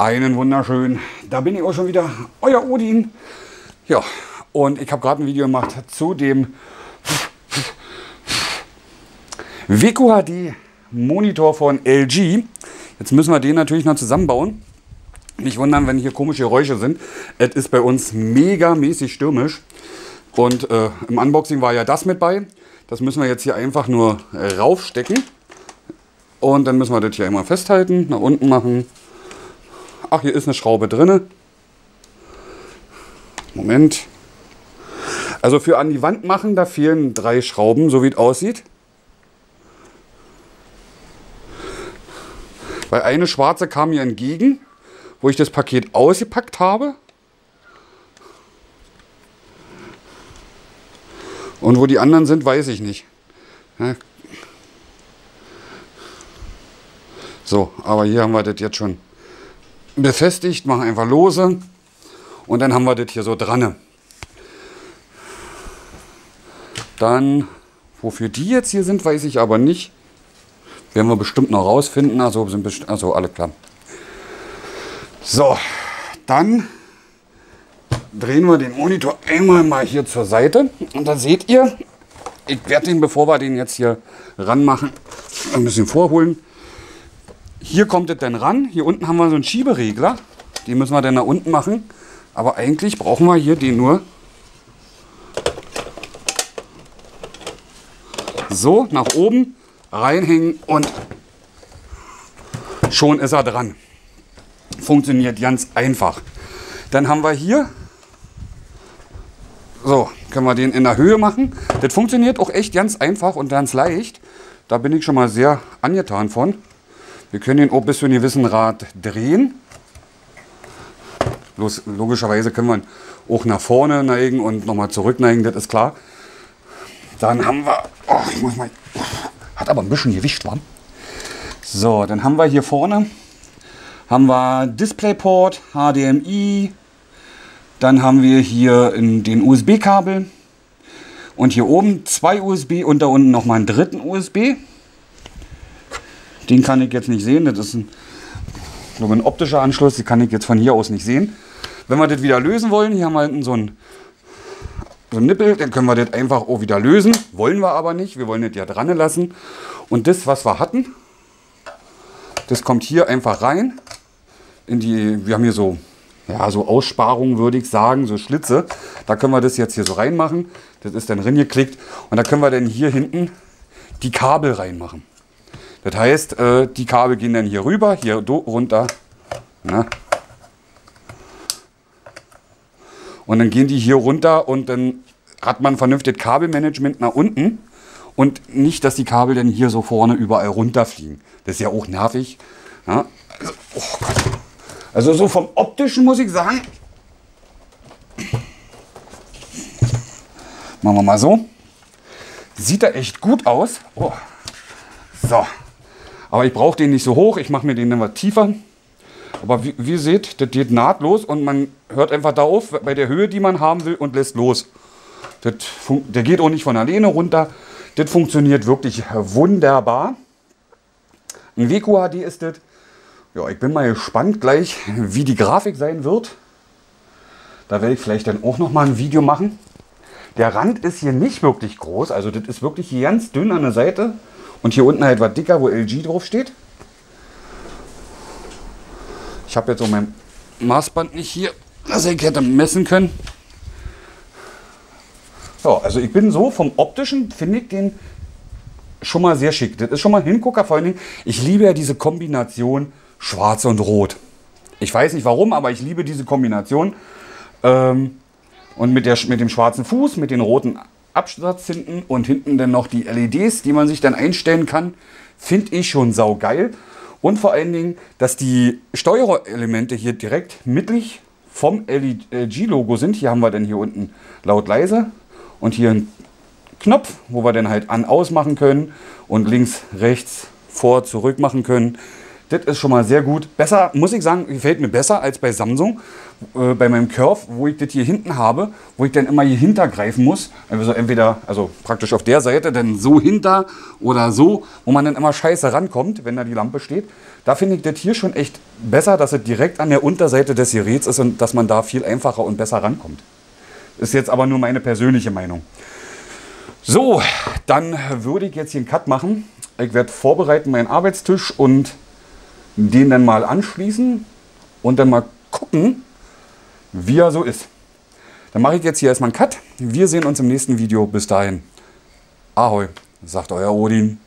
Einen wunderschönen. Da bin ich auch schon wieder. Euer Odin. Ja, und ich habe gerade ein Video gemacht zu dem WQHD Monitor von LG. Jetzt müssen wir den natürlich noch zusammenbauen. Nicht wundern, wenn hier komische Geräusche sind. Es ist bei uns mega mäßig stürmisch. Und äh, im Unboxing war ja das mit bei. Das müssen wir jetzt hier einfach nur raufstecken. Und dann müssen wir das hier einmal festhalten, nach unten machen. Ach, hier ist eine Schraube drin. Moment. Also für an die Wand machen, da fehlen drei Schrauben, so wie es aussieht. Weil eine schwarze kam mir entgegen, wo ich das Paket ausgepackt habe. Und wo die anderen sind, weiß ich nicht. So, aber hier haben wir das jetzt schon befestigt, machen einfach lose und dann haben wir das hier so dran. Dann, wofür die jetzt hier sind, weiß ich aber nicht. Werden wir bestimmt noch rausfinden. Also sind also alle klar. So, dann drehen wir den Monitor einmal mal hier zur Seite und dann seht ihr, ich werde den, bevor wir den jetzt hier ranmachen, ein bisschen vorholen. Hier kommt es dann ran. Hier unten haben wir so einen Schieberegler. Den müssen wir dann nach unten machen. Aber eigentlich brauchen wir hier den nur so nach oben reinhängen und schon ist er dran. Funktioniert ganz einfach. Dann haben wir hier, so, können wir den in der Höhe machen. Das funktioniert auch echt ganz einfach und ganz leicht. Da bin ich schon mal sehr angetan von. Wir können ihn auch bis zu einem gewissen Rad drehen. Bloß logischerweise können wir ihn auch nach vorne neigen und nochmal zurück neigen, das ist klar. Dann haben wir, oh, ich muss mal, hat aber ein bisschen Gewicht, war. So, dann haben wir hier vorne, haben wir Displayport, HDMI, dann haben wir hier den USB-Kabel und hier oben zwei USB und da unten nochmal einen dritten USB. Den kann ich jetzt nicht sehen. Das ist ein, glaube ein optischer Anschluss. Den kann ich jetzt von hier aus nicht sehen. Wenn wir das wieder lösen wollen, hier haben wir hinten so einen, so einen Nippel, dann können wir das einfach auch wieder lösen. Wollen wir aber nicht. Wir wollen das ja dran lassen. Und das, was wir hatten, das kommt hier einfach rein. In die, wir haben hier so, ja, so Aussparungen, würde ich sagen, so Schlitze. Da können wir das jetzt hier so reinmachen. Das ist dann reingeklickt. Und da können wir dann hier hinten die Kabel reinmachen. Das heißt, äh, die Kabel gehen dann hier rüber, hier runter. Na. Und dann gehen die hier runter und dann hat man vernünftig Kabelmanagement nach unten und nicht, dass die Kabel dann hier so vorne überall runterfliegen. Das ist ja auch nervig. Ja. Also, oh also so vom optischen muss ich sagen, machen wir mal so, sieht er echt gut aus. Oh. So. Aber ich brauche den nicht so hoch, ich mache mir den etwas tiefer. Aber wie, wie ihr seht, das geht nahtlos und man hört einfach da auf bei der Höhe, die man haben will und lässt los. Das, der geht auch nicht von alleine runter. Das funktioniert wirklich wunderbar. Ein WQHD ist das. Ja, ich bin mal gespannt gleich, wie die Grafik sein wird. Da werde ich vielleicht dann auch noch mal ein Video machen. Der Rand ist hier nicht wirklich groß, also das ist wirklich ganz dünn an der Seite. Und hier unten halt was dicker, wo LG drauf steht. Ich habe jetzt auch mein Maßband nicht hier, dass ich hätte messen können. Ja, also ich bin so vom optischen, finde ich den schon mal sehr schick. Das ist schon mal Hingucker, vor allen Dingen. Ich liebe ja diese Kombination schwarz und rot. Ich weiß nicht warum, aber ich liebe diese Kombination. Ähm, und mit, der, mit dem schwarzen Fuß, mit den roten Absatz hinten und hinten dann noch die LEDs, die man sich dann einstellen kann, finde ich schon saugeil. Und vor allen Dingen, dass die Steuerelemente hier direkt mittig vom LG-Logo sind. Hier haben wir dann hier unten laut leise und hier einen Knopf, wo wir dann halt an aus machen können und links, rechts, vor, zurück machen können. Das ist schon mal sehr gut. Besser, muss ich sagen, gefällt mir besser als bei Samsung. Äh, bei meinem Curve, wo ich das hier hinten habe, wo ich dann immer hier hintergreifen muss. Also entweder, also praktisch auf der Seite, dann so hinter oder so, wo man dann immer scheiße rankommt, wenn da die Lampe steht. Da finde ich das hier schon echt besser, dass es direkt an der Unterseite des Geräts ist und dass man da viel einfacher und besser rankommt. Ist jetzt aber nur meine persönliche Meinung. So, dann würde ich jetzt hier einen Cut machen. Ich werde vorbereiten meinen Arbeitstisch und den dann mal anschließen und dann mal gucken, wie er so ist. Dann mache ich jetzt hier erstmal einen Cut. Wir sehen uns im nächsten Video. Bis dahin. Ahoi, sagt euer Odin.